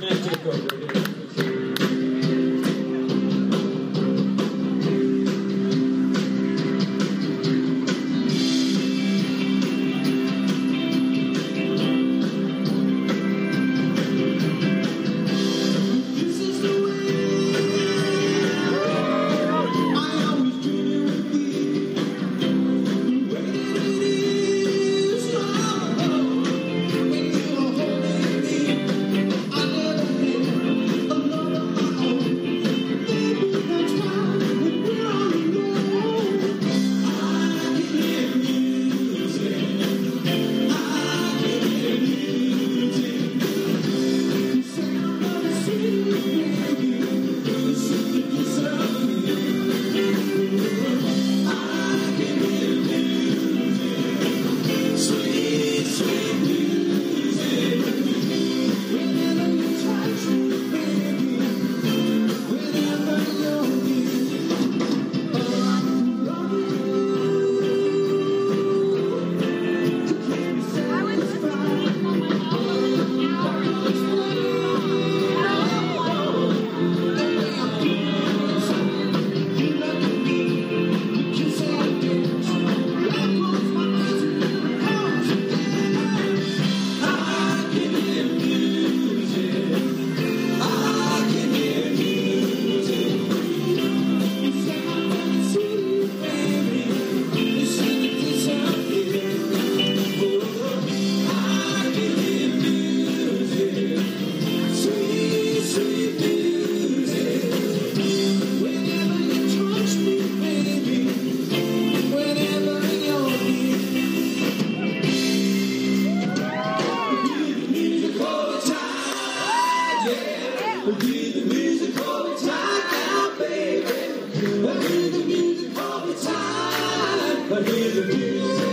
Nice takeover here. time. But here's the deal.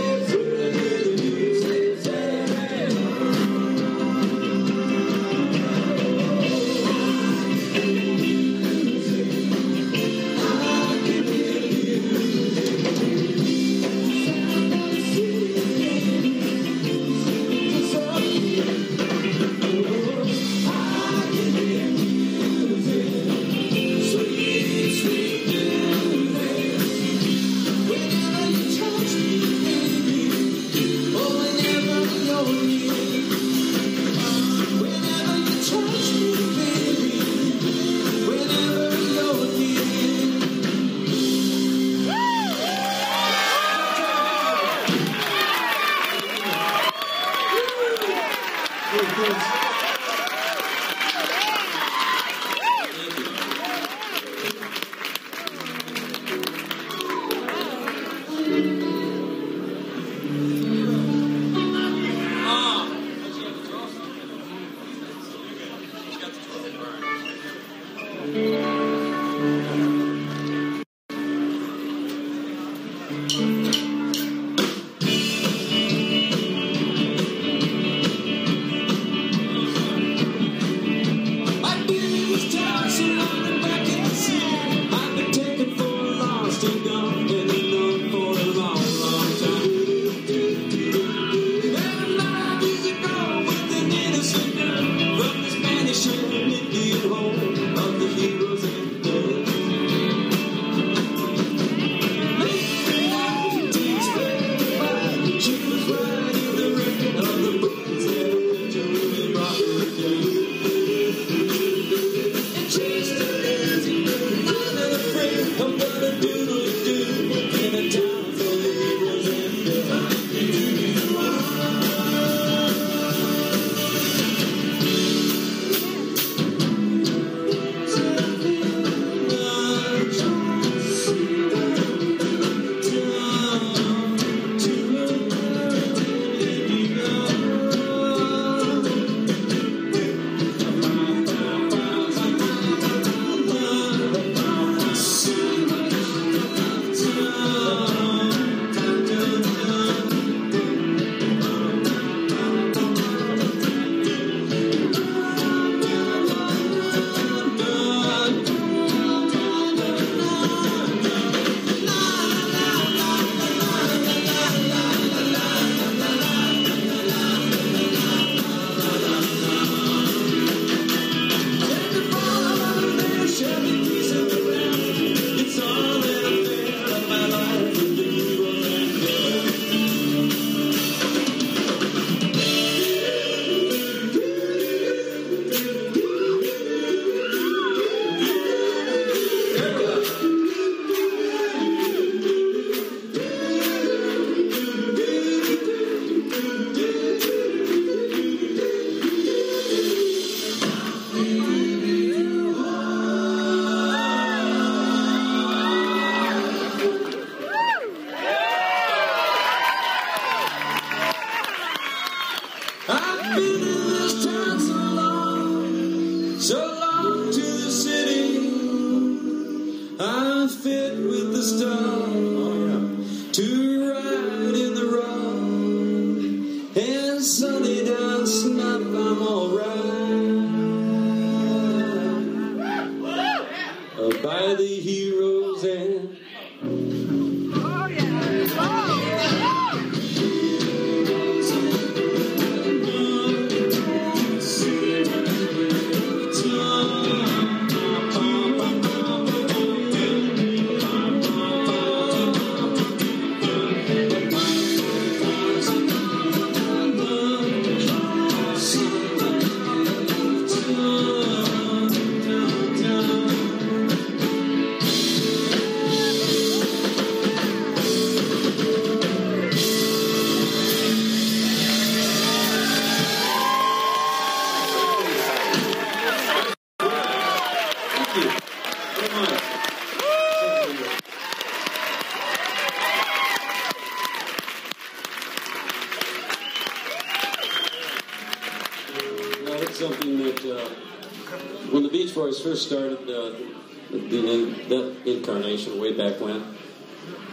Incarnation way back when,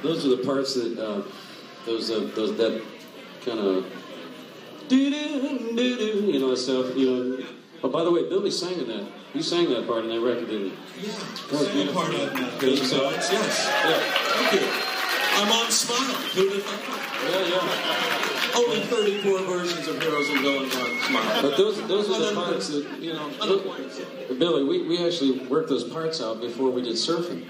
those are the parts that uh, those uh, those that kind of do do do do you know stuff you know. Oh, by the way, Billy sang in that. You sang that part in that record, didn't you? Yeah, That was part of songs, yes. Yeah, Thank you. I'm on Smile. Who'd have thought? yeah, yeah. Only 34 versions of Heroes and Villains on Smile. But those those are the parts that you know. Billy, we, we actually worked those parts out before we did surfing.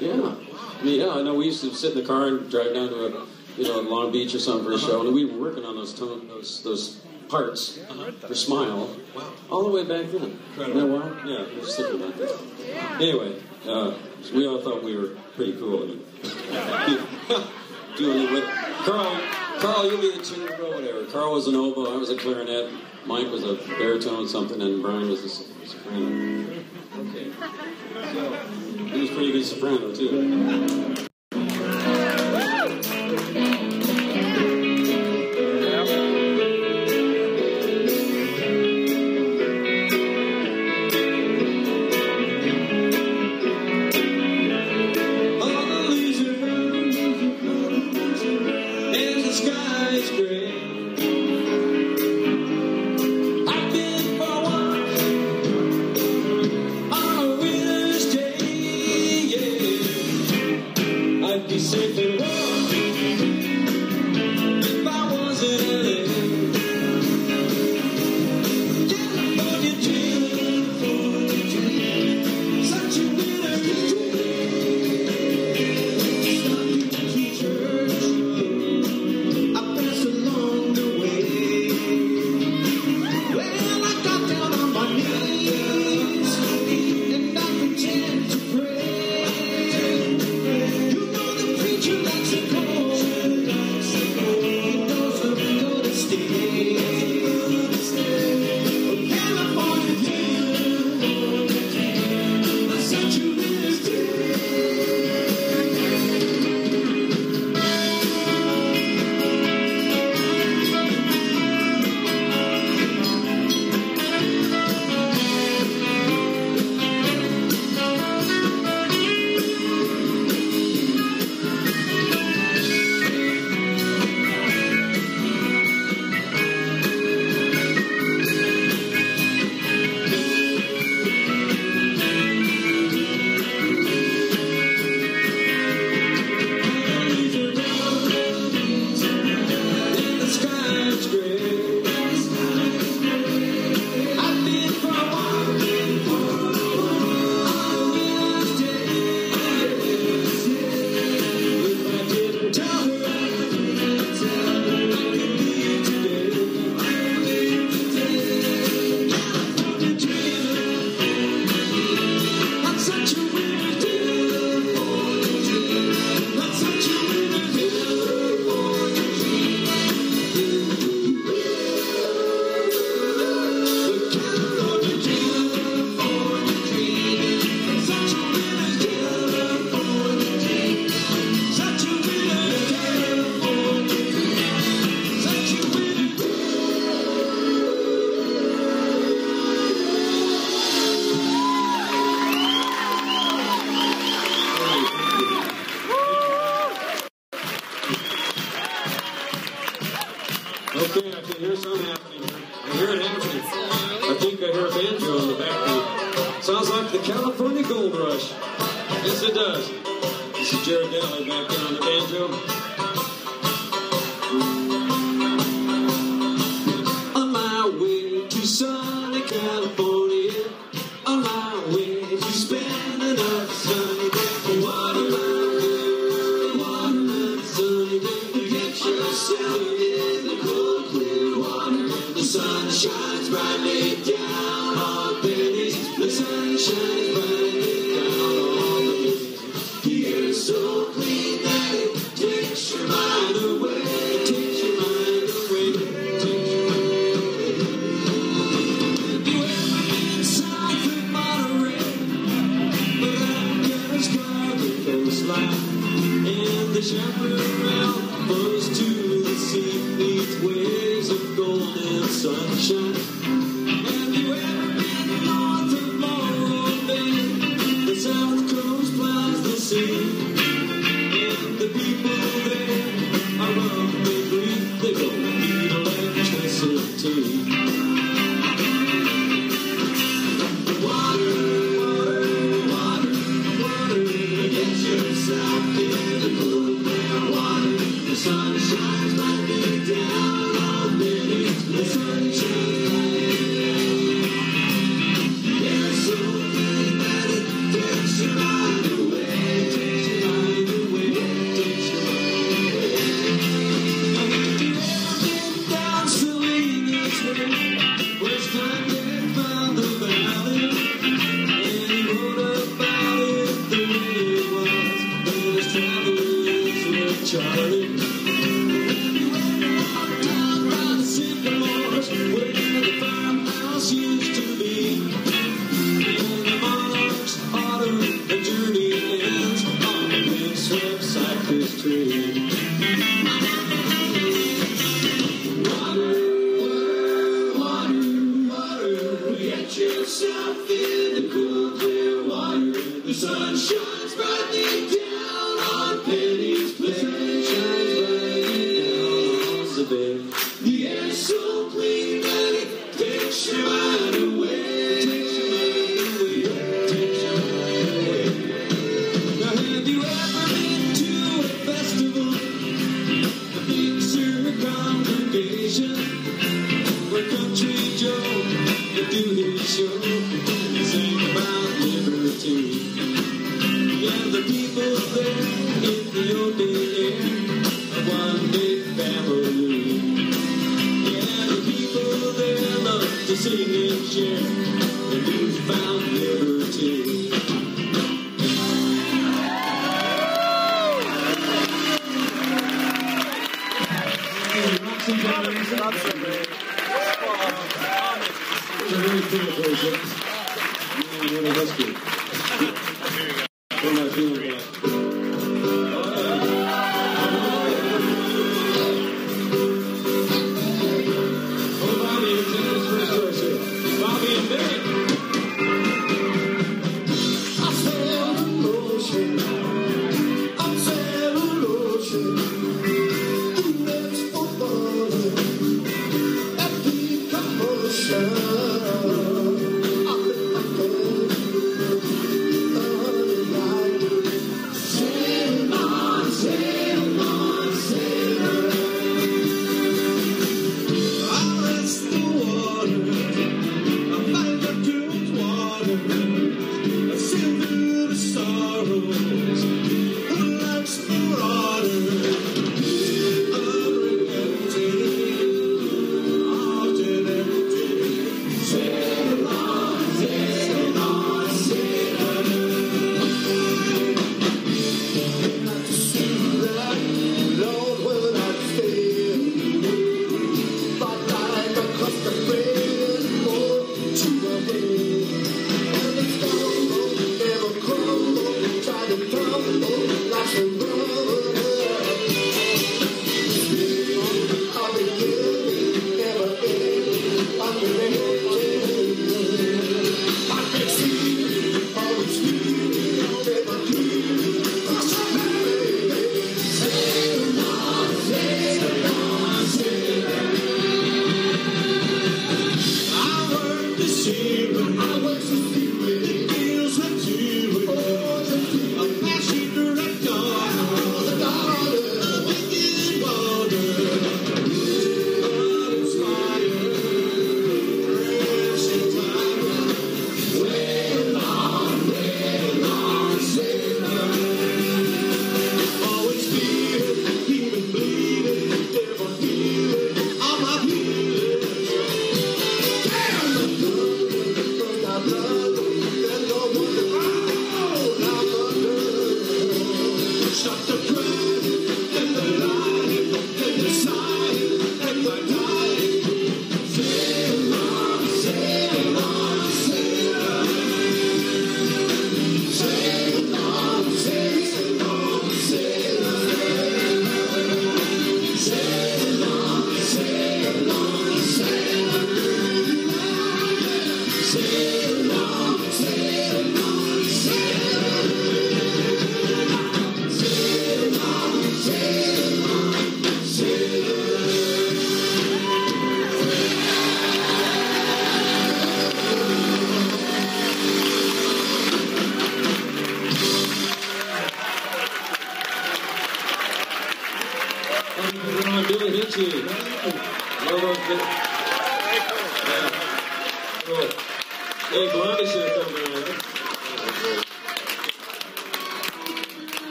Yeah. I mean, yeah, I know we used to sit in the car and drive down to a, you know, Long Beach or something for a show, and we were working on those tone, those those parts for Smile Wow. all the way back then. Incredible. Isn't that wild? Yeah, was sick about that. Anyway, uh, we all thought we were pretty cool. Doing it with Carl. Carl, you'll be the tuner or whatever. Carl was an oboe, I was a clarinet, Mike was a baritone something, and Brian was a soprano. Okay. So, he was pretty good soprano too.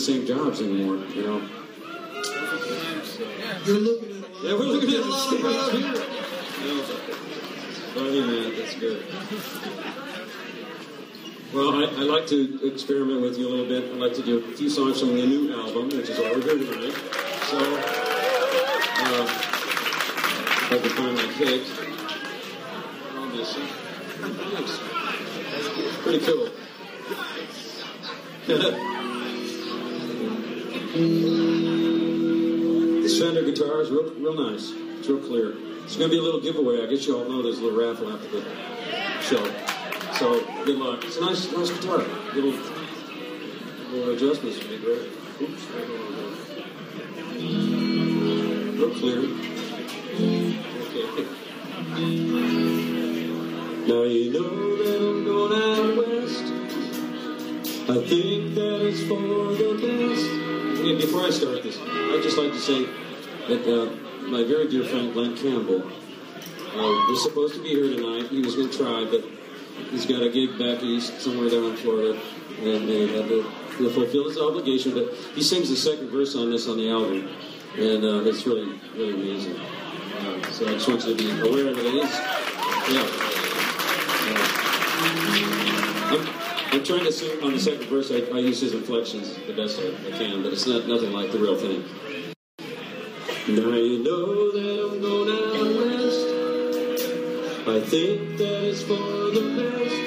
The same jobs anymore, you know. You're looking at Yeah, we're looking at a lot of here. No, funny man, that's good. Well, I, I like to experiment with you a little bit. I like to do a few songs from the new album, which is what we're doing tonight. So, uh, if I can find my pick. Pretty cool. Real, real nice. It's real clear. It's going to be a little giveaway. I guess you all know there's a little raffle after the show. So good luck. It's a nice, nice guitar. Little, little adjustments be great. Oops. Real clear. Okay. Now you know that I'm going out west. I think that it's for the best. Before I start this, I'd just like to say that uh, my very dear friend Glen Campbell uh, was supposed to be here tonight. He was going to try, but he's got a gig back east somewhere down in Florida, and they had to, to fulfill his obligation. But he sings the second verse on this on the album, and uh, it's really, really amazing. Uh, so I just want you to be aware of it. Is, yeah. Uh, I'm, I'm trying to sing on the second verse. I, I use his inflections the best I, I can, but it's not nothing like the real thing. Now you know that I'm going out west. I think that it's for the best.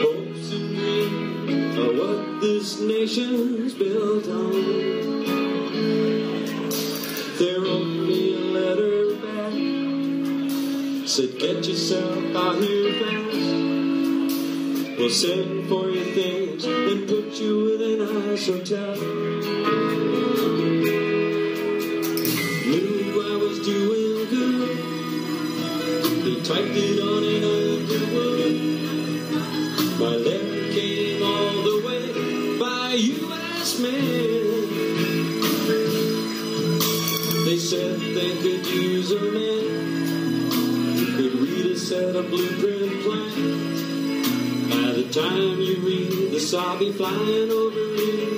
Hopes and dreams are what this nation's built on. They wrote me a letter back. Said, get yourself out here fast. We'll send for your things and put you in an ice hotel. reflected on an open wood. My letter came all the way by U.S. mail. They said they could use a man who could read a set of blueprint plans. By the time you read the sobby flying over you.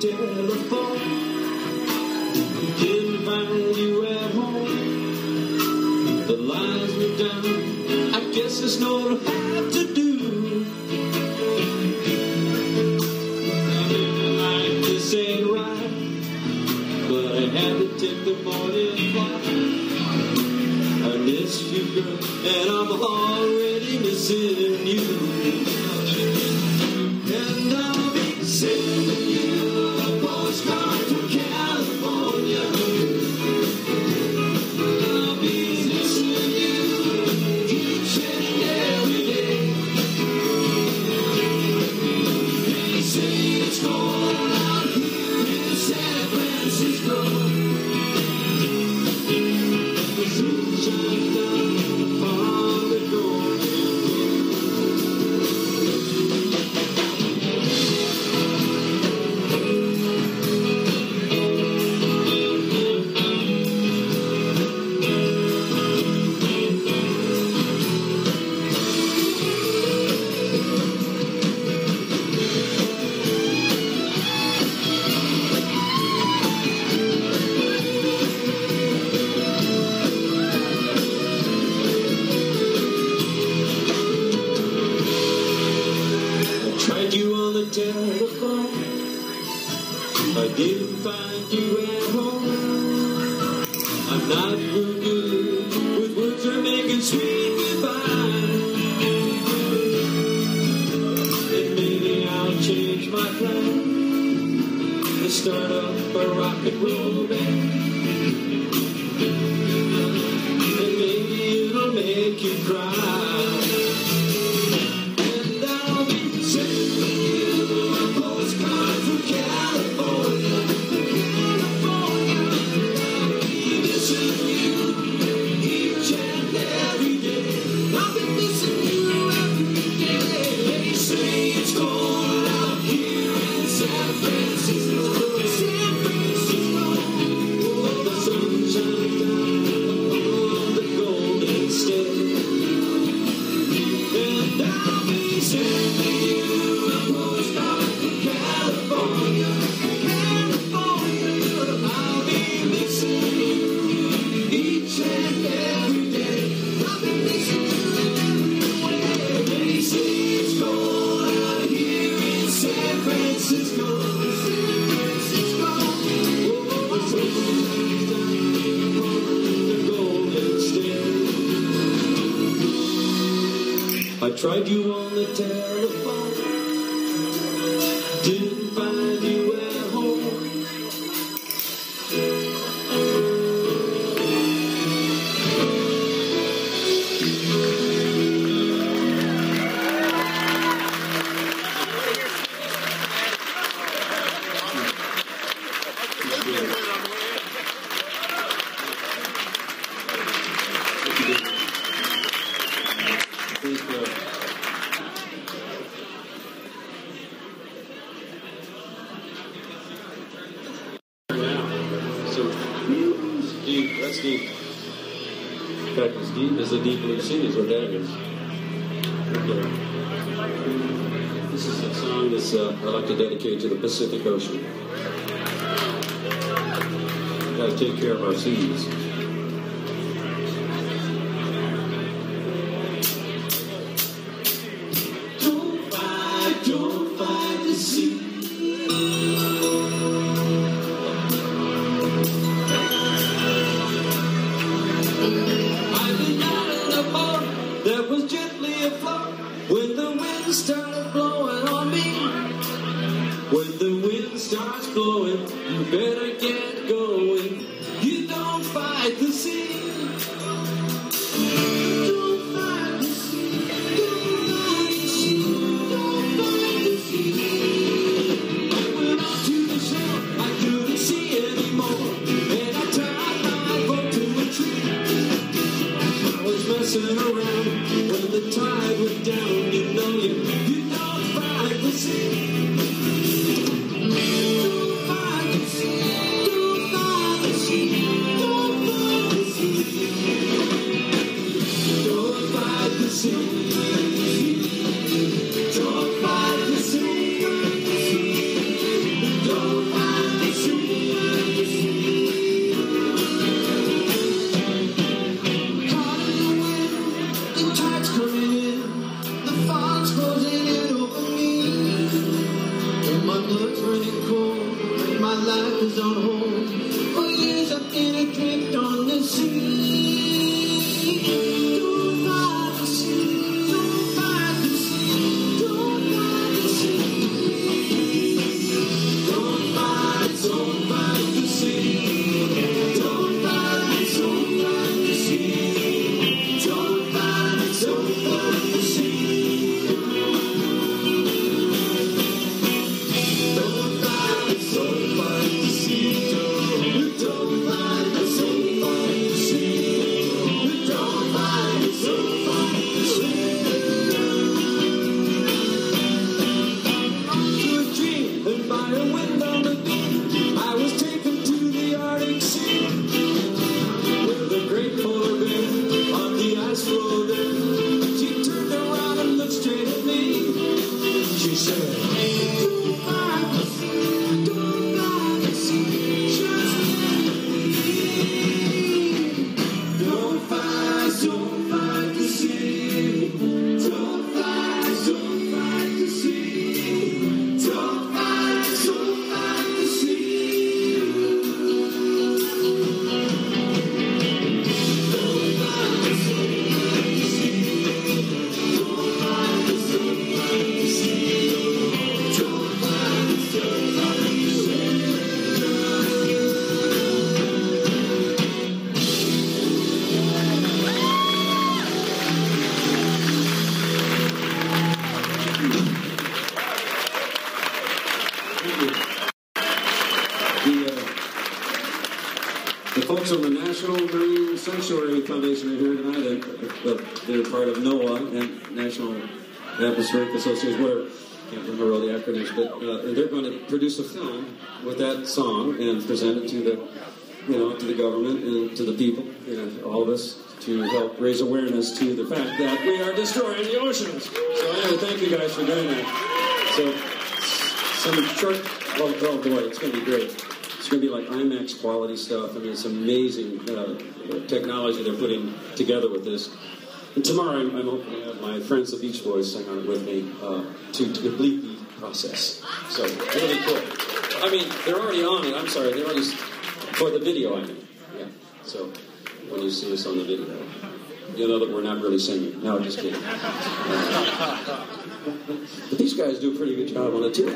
the dead Atmospheric Association, whatever. Can't remember all the acronyms, but uh, and they're going to produce a film with that song and present it to the, you know, to the government and to the people, know, all of us, to help raise awareness to the fact that we are destroying the oceans. So anyway, thank you guys for doing that. So some short, oh, oh boy, it's going to be great. It's going to be like IMAX quality stuff. I mean, it's amazing uh, technology they're putting together with this. And tomorrow, I'm, I'm hoping to have my friends, the Beach Boys, sing on it with me uh, to, to complete the process. So, really cool. I mean, they're already on it. I'm sorry, they're already, for the video, I mean. Yeah. So, when you see us on the video, you'll know that we're not really singing. No, just kidding. But these guys do a pretty good job on it too.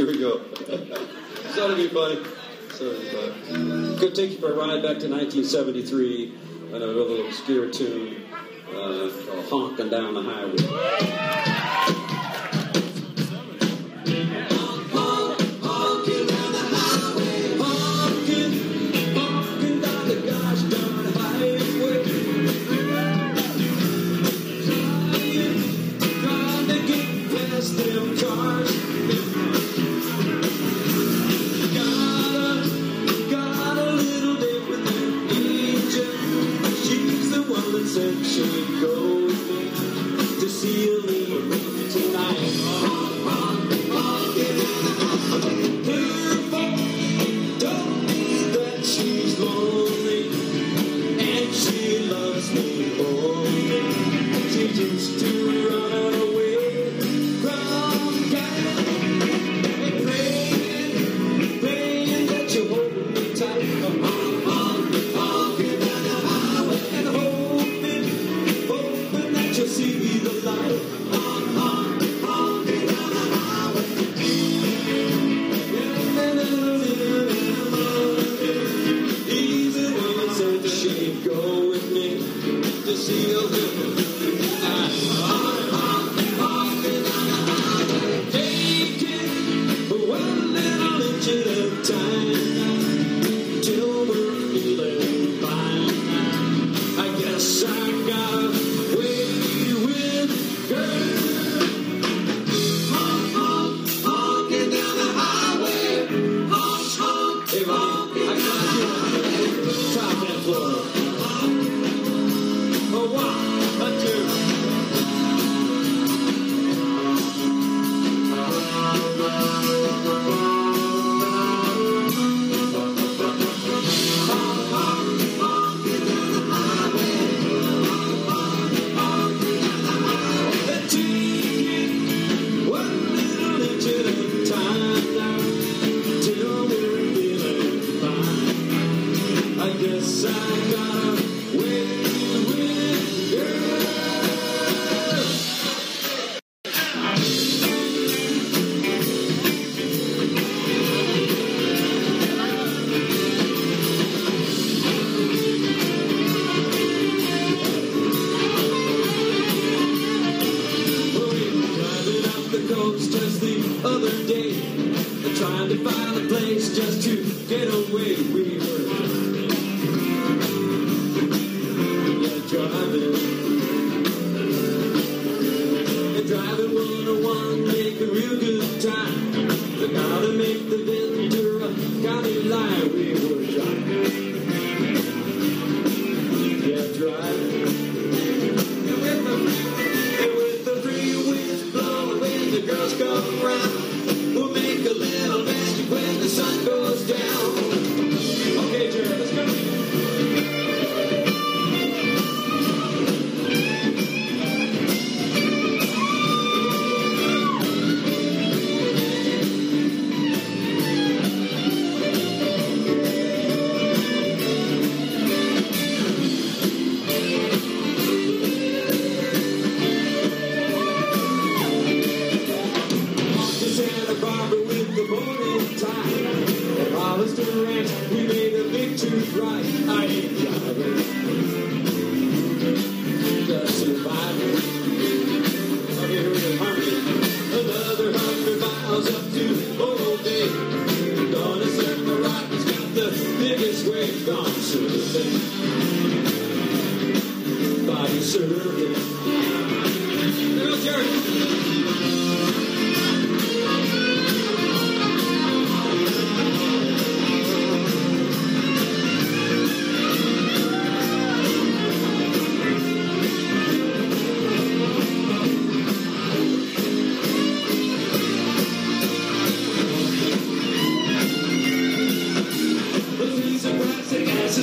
Here we go. so that'll be funny. So. Could take you for a ride back to 1973 on a little obscure tune uh, called "Honking Down the Highway."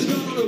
Chicago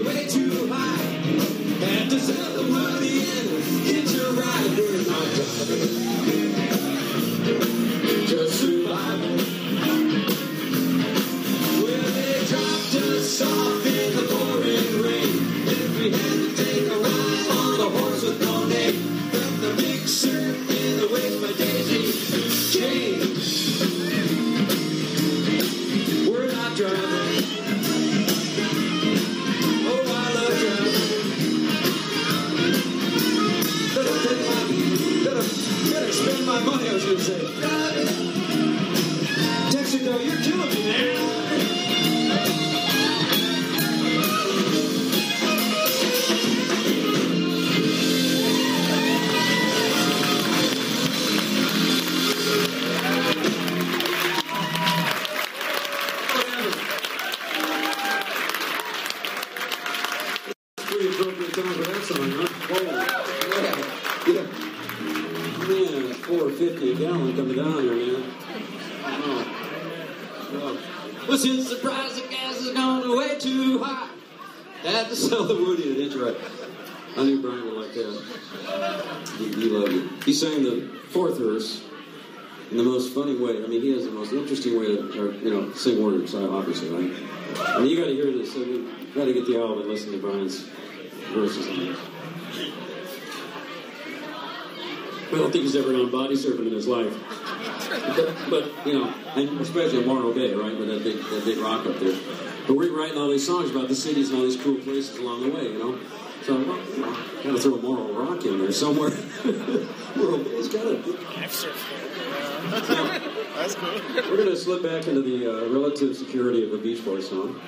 life. But, but, you know, and especially Morro Bay, right, with that big, that big rock up there. But we're writing all these songs about the cities and all these cool places along the way, you know. So well, you know, gotta throw a Morro Rock in there somewhere. Morro Bay's gotta. I've That's cool. We're gonna slip back into the uh, relative security of a Beach Boys song,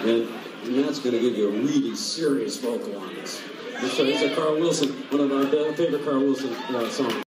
and, and that's gonna give you a really serious vocal on this. So It's a Carl Wilson, one of our favorite Carl Wilson uh, songs.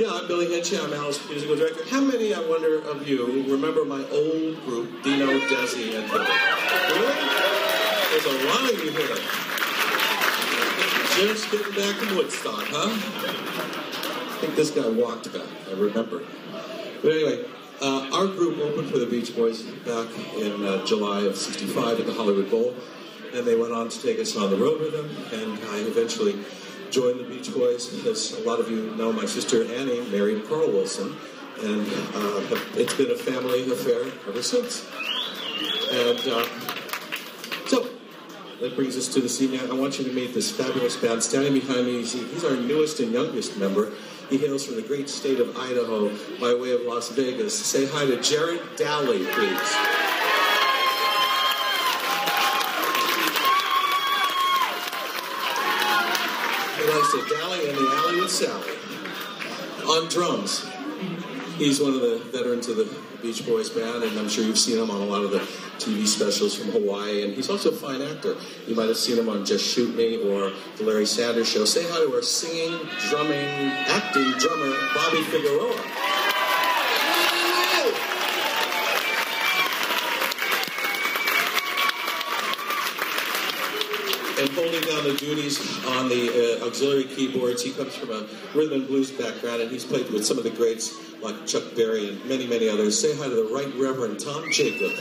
Yeah, I'm Billy Hinsche. I'm Al's musical director. How many, I wonder, of you remember my old group, Dino, Desi, and Billy? There's a lot of you here. Just getting back from Woodstock, huh? I think this guy walked back. I remember. But anyway, uh, our group opened for the Beach Boys back in uh, July of '65 at the Hollywood Bowl, and they went on to take us on the road with them. And I eventually joined the Beach Boys. As a lot of you know, my sister Annie married Carl Wilson, and uh, it's been a family affair ever since. And uh, so that brings us to this evening. I want you to meet this fabulous band. Standing behind me, he's, he's our newest and youngest member. He hails from the great state of Idaho by way of Las Vegas. Say hi to Jared Daley, please. In the alley with Sally. On drums. He's one of the veterans of the Beach Boys band, and I'm sure you've seen him on a lot of the TV specials from Hawaii. And he's also a fine actor. You might have seen him on Just Shoot Me or The Larry Sanders Show. Say hi to our singing, drumming, acting drummer, Bobby Figueroa. and down the duties on the uh, auxiliary keyboards. He comes from a rhythm and blues background, and he's played with some of the greats like Chuck Berry and many, many others. Say hi to the Right Reverend Tom Jacob.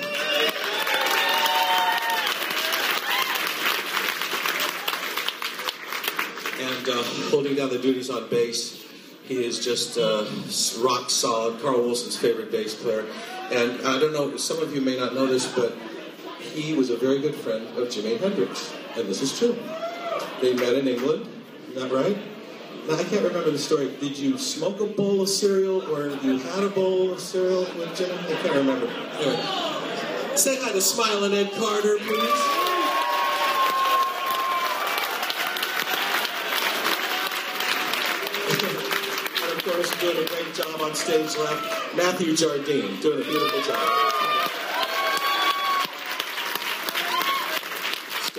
And uh, holding down the duties on bass, he is just uh, rock solid. Carl Wilson's favorite bass player. And I don't know, some of you may not know this, but he was a very good friend of Jimi Hendrix, and this is true. They met in England, isn't that right? Now, I can't remember the story. Did you smoke a bowl of cereal, or you had a bowl of cereal with Jimi? I can't remember. Anyway. Say hi to Smiling Ed Carter, please. and of course, doing a great job on stage left, Matthew Jardine, doing a beautiful job.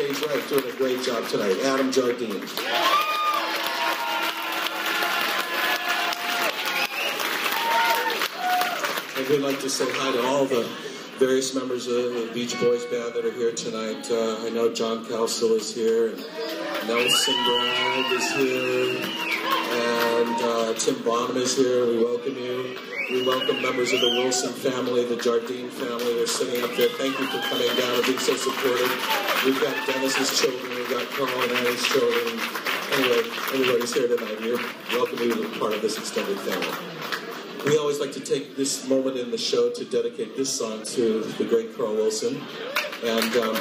Stage right, doing a great job tonight. Adam Jardine. And we'd like to say hi to all the various members of the Beach Boys band that are here tonight. Uh, I know John Cowsill is here, and Nelson Bragg is here, and uh, Tim Bonhomme is here. We welcome you. We welcome members of the Wilson family, the Jardine family. They're sitting up there. Thank you for coming down and being so supportive. We've got Dennis's children, we've got Carl and Annie's children. Anyway, everybody's here tonight. We're welcoming you to be part of this extended family. We always like to take this moment in the show to dedicate this song to the great Carl Wilson. And um,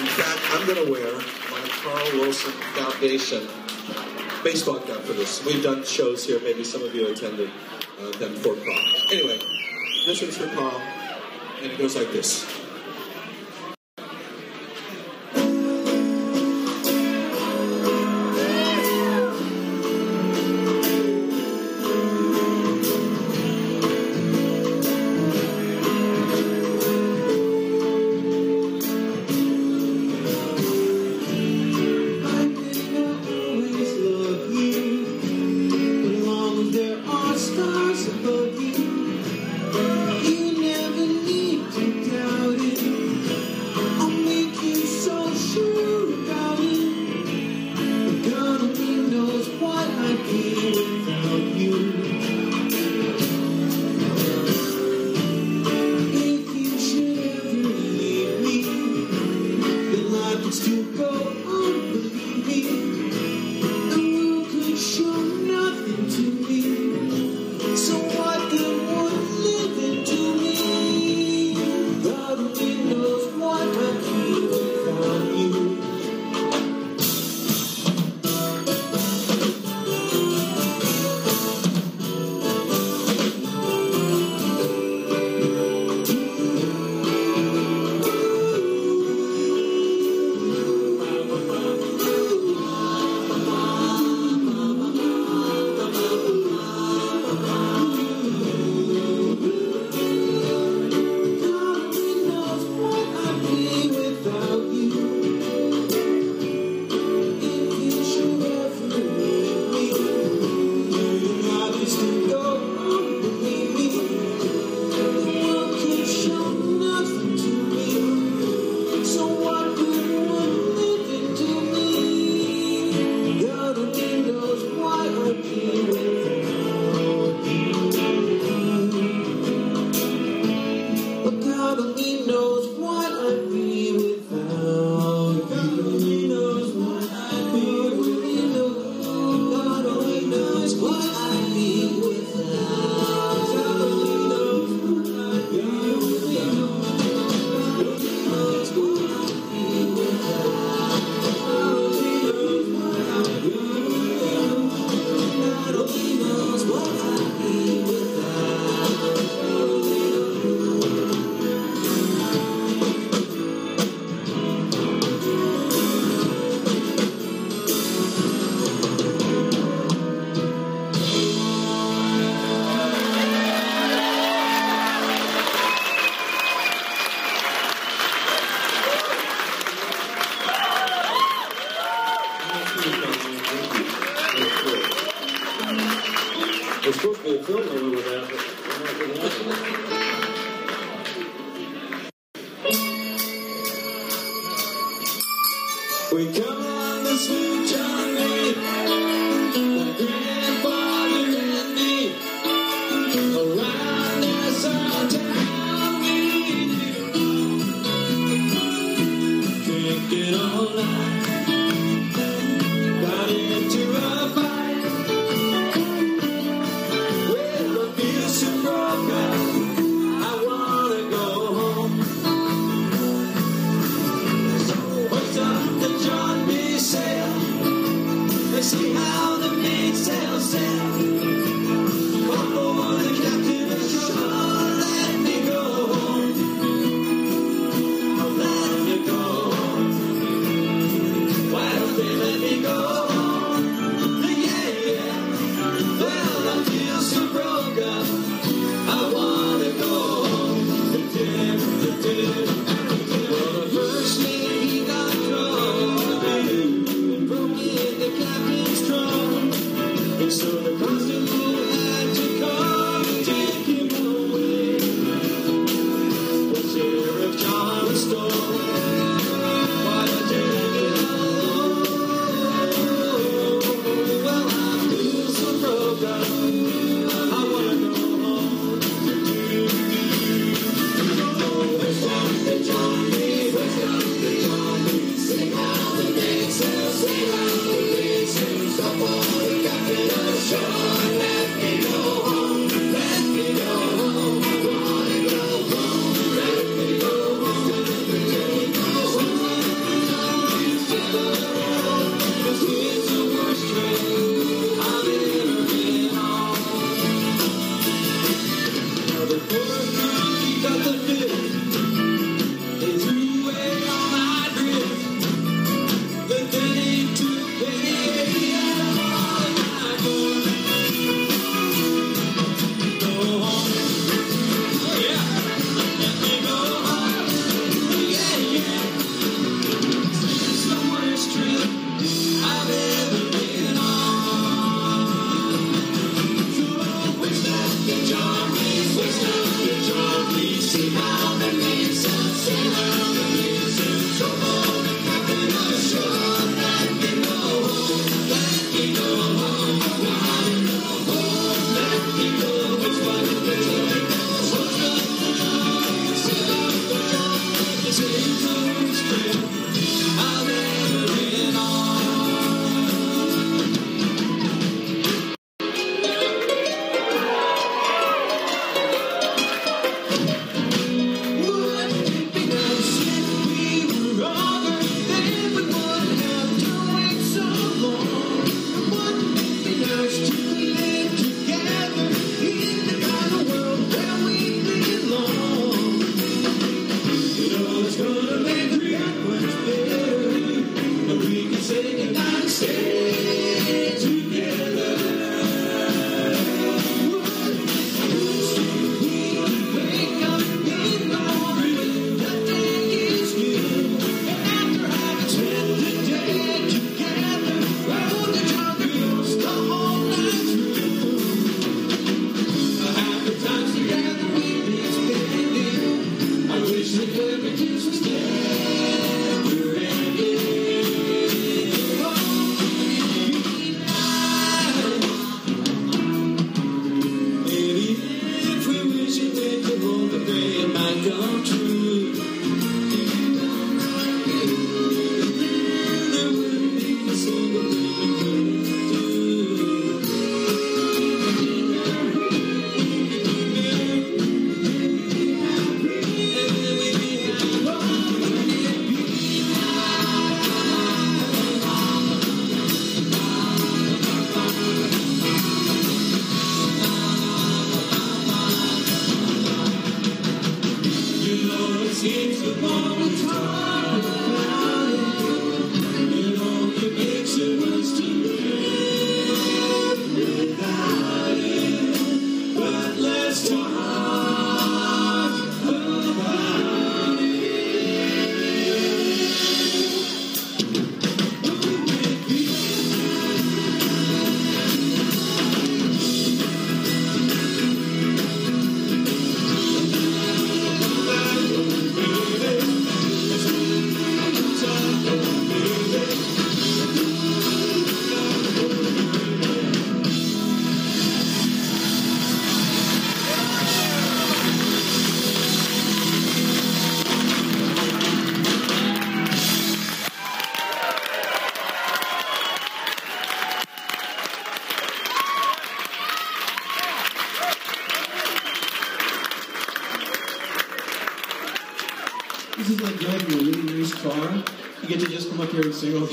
in fact, I'm going to wear Carl Wilson Foundation baseball cap for this. We've done shows here. Maybe some of you attended uh, them for Carl. Anyway, this one's for Carl, and it goes like this.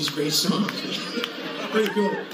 These great songs. Pretty cool.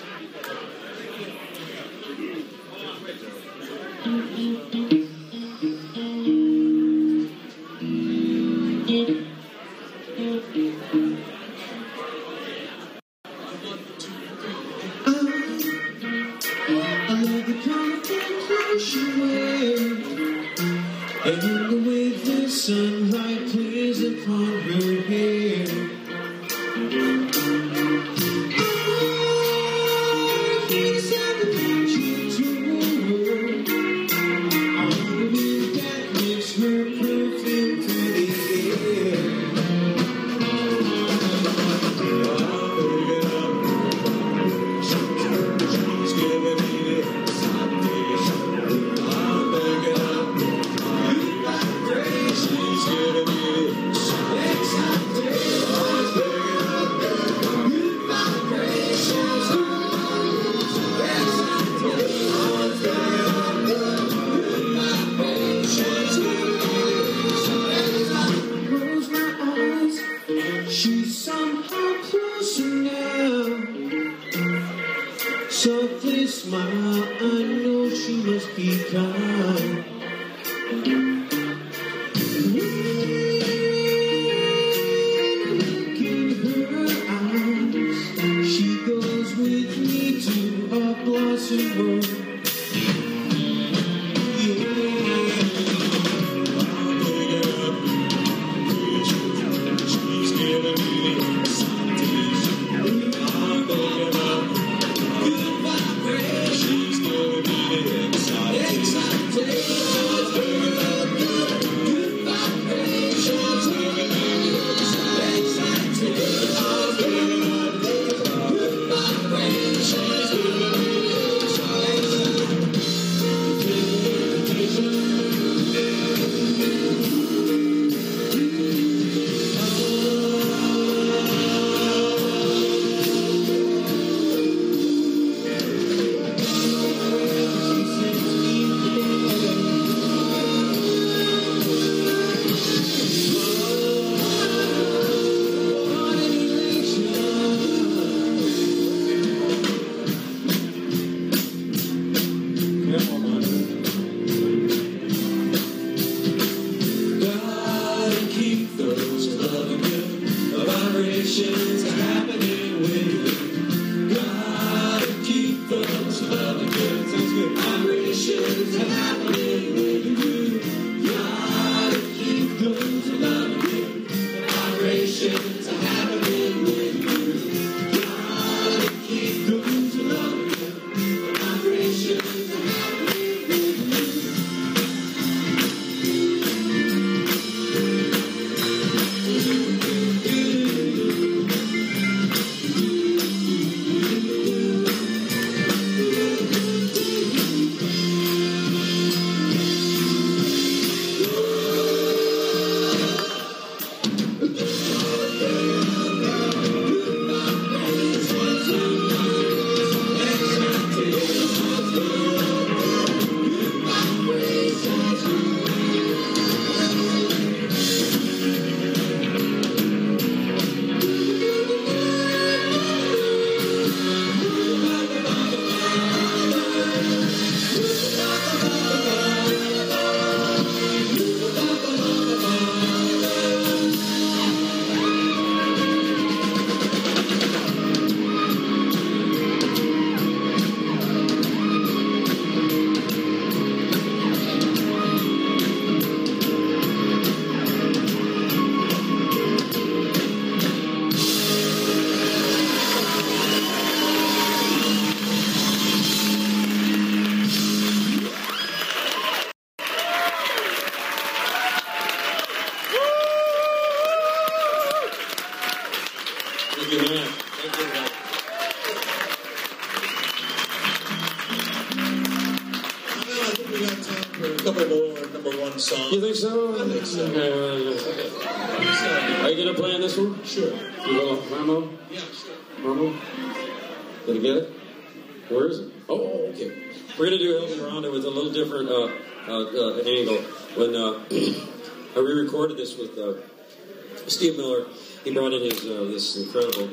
Uh, incredible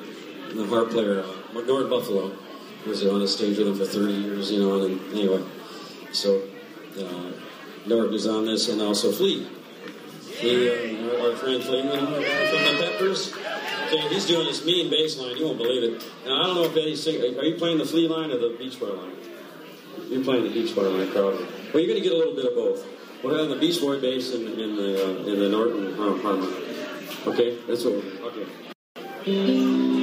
the harp player, uh, Norton Buffalo, was on the stage with him for 30 years, you know, and anyway, so uh, Nord was on this, and also Flea. Flea, uh, our, friend Flea, from the Peppers. So he's doing this mean bass line, you won't believe it. Now, I don't know if singing, are you playing the Flea line or the Beach Boy line? You're playing the Beach Boy line, probably. Well, you're going to get a little bit of both. We'll have the Beach Boy bass and, and the, uh, and the Norton harm- harmony. Okay, that's what we're okay. Música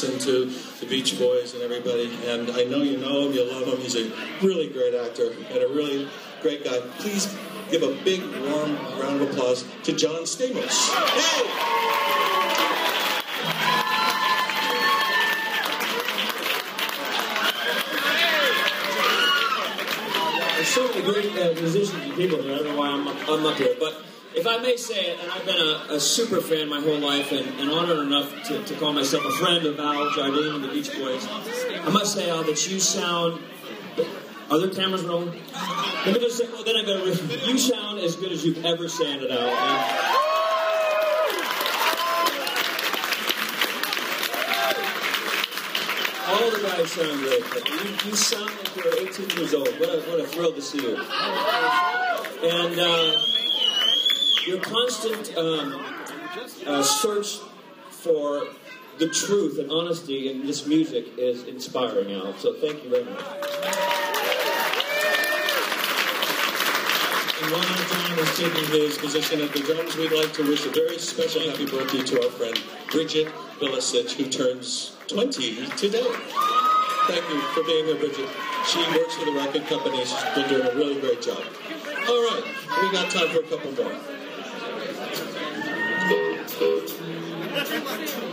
to to the Beach Boys and everybody. And I know you know him, you love him. He's a really great actor and a really great guy. Please give a big, warm round of applause to John Stamos. Hey! There's so many great uh, musicians and people here. I don't know why I'm I'm up here. But if I may say it, and I've been a, a super fan my whole life and, and honored enough to, to call myself a friend of Al Jardine and the Beach Boys, I must say, Al, that you sound. Are there cameras rolling? Let me just say, well, then I gotta. You sound as good as you've ever sounded out. And, all the guys sound great, but you, you sound like you're 18 years old. What a, what a thrill to see you. And uh, your constant um, uh, search for the truth and honesty in this music is inspiring, Al. So thank you very much. And while John is taking his position at the drums, we'd like to wish a very special happy birthday to our friend Bridget Bilicic, who turns 20 today. Thank you for being here, Bridget. She works for the record company. She's been doing a really great job. All right, we got time for a couple more.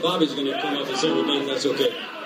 Bobby's going to come up and me, if that's okay.